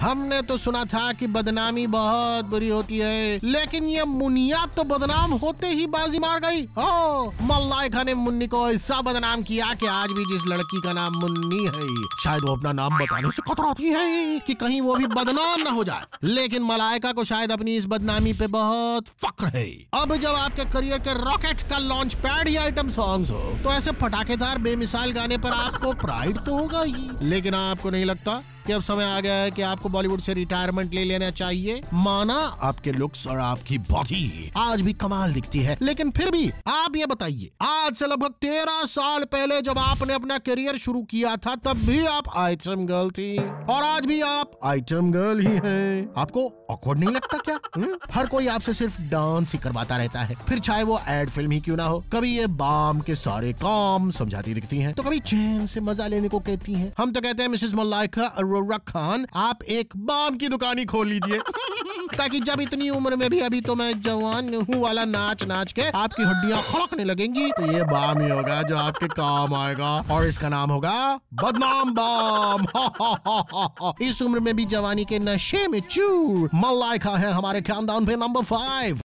हमने तो सुना था कि बदनामी बहुत बुरी होती है, लेकिन ये मुनिया तो बदनाम होते ही बाजी मार गई। ओ मल्लाइका ने मुन्नी को ऐसा बदनाम किया कि आज भी जिस लड़की का नाम मुन्नी है, शायद वो अपना नाम बताने से कतराती है कि कहीं वो भी बदनाम ना हो जाए। लेकिन मलाइका को शायद अपनी इस बदनामी पे बहुत फक्र है। अब जब आपके करियर के रॉकेट का लॉन्च पैड ही आइटम सॉन्ग हो तो ऐसे फटाकेदार बेमिसाल गाने पर आपको प्राइड तो होगा ही। लेकिन आपको नहीं लगता कि अब समय आ गया है कि आपको बॉलीवुड से रिटायरमेंट ले लेना चाहिए। माना आपके लुक्स और आपकी बॉडी आज भी कमाल दिखती है। लेकिन फिर भी आप ये बताइए, आज से लगभग तेरह साल पहले जब आपने अपना करियर शुरू किया था, तब भी आप आइटम गर्ल थी। और आज भी आप आइटम गर्ल ही हैं। आपको ऑकवर्ड नहीं लगता क्या? हुँ? हर कोई आपसे सिर्फ़ डांस ही करवाता रहता है। फिर चाहे वो एड फ़िल्म ही क्यों ना हो, कभी ये बाम के सारे काम समझाती दिखती हैं। तो कभी चैन से मज़ा लेने को कहती हैं। हम तो कहते हैं मिसेस मल्लाइका अरोरा खान आप एक बाम की दुकान ही खोल लीजिए। ताकि जब इतनी उम्र में भी अभी तो मैं जवान हूँ वाला नाच नाच के आपकी हड्डियाँ खड़कने लगेंगी। तो ये बाम ही होगा जो आपके काम आएगा। और इसका नाम होगा बदनाम बाम। इस उम्र में भी जवानी के नशे में चूर। मल्लाइका है हमारे खानदान पे नंबर फाइव